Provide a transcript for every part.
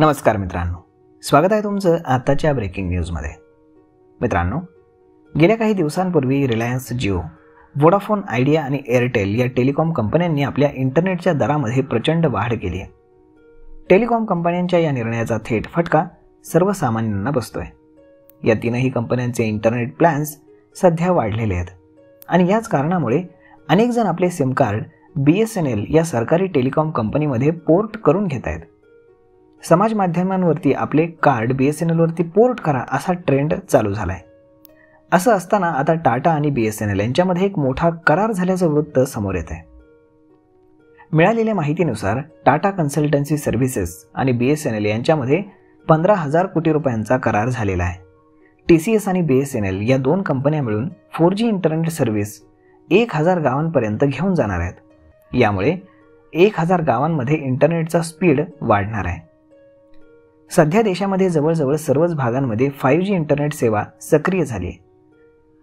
नमस्कार मित्रांनो. स्वागत आहे तुमचं आताच्या ब्रेकिंग न्यूजमध्ये मित्रांनो गेल्या काही दिवसांपूर्वी रिलायन्स जिओ वोडाफोन आयडिया आणि एअरटेल या टेलिकॉम कंपन्यांनी आपल्या इंटरनेटच्या दरामध्ये प्रचंड वाढ केली आहे. टेलिकॉम कंपन्यांच्या या निर्णयाचा थेट फटका सर्वसामान्यांना बसतोय. या तीनही कंपन्यांचे इंटरनेट प्लॅन्स सध्या वाढलेले आहेत. आणि याच कारणामुळे अनेकजण आपले SIM card B S N L या सरकारी टेलिकॉम कंपनीमध्ये पोर्ट करून घेत आहेत. समाज माध्यमांवरती आपले कार्ड बी एस एन एलवरती पोर्ट करा असा ट्रेंड चालू झाला आहे असं असताना आता टाटा आणि बी एस एन एल यांच्यामध्ये एक मोठा करार झाल्याचं वृत्त समोर येत आहे मिळालेल्या माहितीनुसार टाटा कन्सल्टन्सी सर्व्हिसेस आणि बी एस एन एल यांच्यामध्ये पंधरा हजार कोटी रुपयांचा करार झालेला आहे. टी सी एस आणि बी एस एन एल या दोन कंपन्या मिळून फोर जी इंटरनेट सर्व्हिस एक हजार गावांपर्यंत घेऊन जाणार आहेत. यामुळे एक हजार गावांमध्ये इंटरनेटचा स्पीड वाढणार आहे. सध्या देशामध्ये जवळजवळ सर्वच भागांमध्ये फाईव्ह जी इंटरनेट सेवा सक्रिय झाली. आहे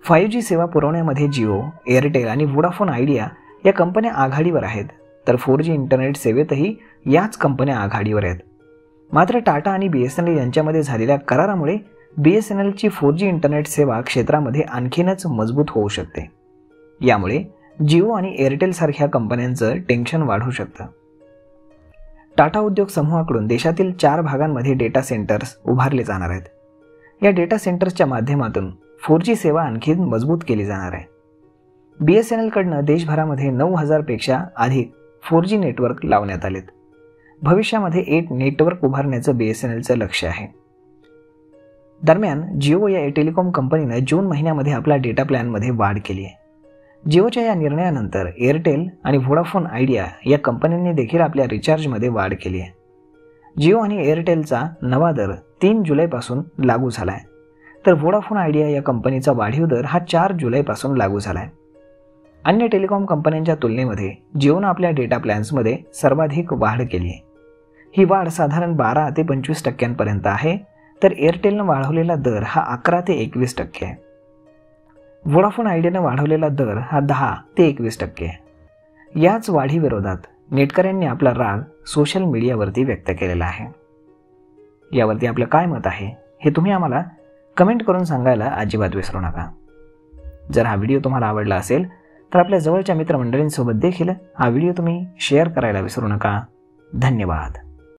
फाईव्ह जी सेवा पुरवण्यामध्ये जिओ एअरटेल आणि वोडाफोन आयडिया या कंपन्या आघाडीवर आहेत. तर फोर जी इंटरनेट सेवेतही याच कंपन्या आघाडीवर आहेत. मात्र टाटा आणि बी एस एन एल यांच्यामध्ये झालेल्या करारामुळे बी एस एन एलची फोर जी इंटरनेट सेवा क्षेत्रामध्ये आणखीनच मजबूत होऊ शकते. यामुळे जिओ आणि एअरटेलसारख्या कंपन्यांचं टेन्शन वाढू शकतं. टाटा उद्योग समूहाकडून देशातील चार भागांमध्ये डेटा सेंटर्स उभारले जाणार आहेत. या डेटा सेंटर्सच्या माध्यमातून फोर जी सेवा आणखी मजबूत केली जाणार आहे. बी एस एन एलकडनं देशभरामध्ये नऊ हजारपेक्षा अधिक फोर जी नेटवर्क लावण्यात आलेत. भविष्यामध्ये एक नेटवर्क उभारण्याचं बी एस एन एलचं लक्ष आहे. दरम्यान जिओ या टेलिकॉम कंपनीनं जून महिन्यामध्ये आपल्या डेटा प्लॅनमध्ये वाढ केली आहे. जिओच्या या निर्णयानंतर एअरटेल आणि व्होडाफोन आयडिया या कंपन्यांनी देखील आपल्या रिचार्जमध्ये वाढ केली आहे. जिओ आणि एअरटेलचा नवा दर तीन जुलैपासून लागू झाला आहे तर व्होडाफोन आयडिया या कंपनीचा वाढीव दर हा चार जुलैपासून लागू झाला आहे अन्य टेलिकॉम कंपन्यांच्या तुलनेमध्ये जिओनं आपल्या डेटा प्लॅन्समध्ये सर्वाधिक वाढ केली आहे. ही वाढ साधारण बारा ते पंचवीस टक्क्यांपर्यंत आहे तर एअरटेलनं वाढवलेला दर हा अकरा ते एकवीस टक्के आहे. वोडाफोन आयडियानं वाढवलेला दर हा दहा ते एकवीस टक्के. याच वाढीविरोधात नेटकऱ्यांनी आपला राग सोशल मीडियावरती व्यक्त केलेला आहे. यावरती आपलं काय मत आहे हे तुम्ही आम्हाला कमेंट करून सांगायला अजिबात विसरू नका. जर हा व्हिडिओ तुम्हाला आवडला असेल तर आपल्या जवळच्या मित्रमंडळींसोबत देखील हा व्हिडिओ तुम्ही शेअर करायला विसरू नका. धन्यवाद.